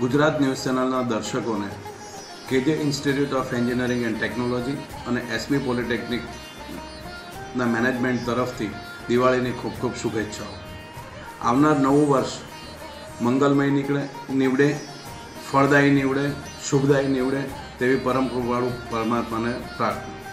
Gujarat news ચેનલના દર્શકોને KJ institute of engineering and technology અને એસબી પોલિટેકનિકના મેનેજમેન્ટ તરફથી દિવાળીની ખૂબ ખૂબ શુભેચ્છાઓ. આવનાર નવું વર્ષ મંગલમય નીકળે, નીવડે, ફળદાયી નીવડે, શુભદાયી નીવડે તેવી પરમ કૃપાળુ પરમાત્માને પ્રાર્થના.